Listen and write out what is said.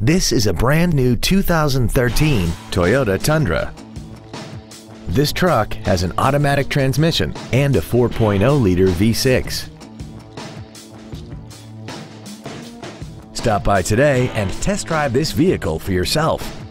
This is a brand new 2013 Toyota Tundra. This truck has an automatic transmission and a 4.0-liter V6. Stop by today and test drive this vehicle for yourself.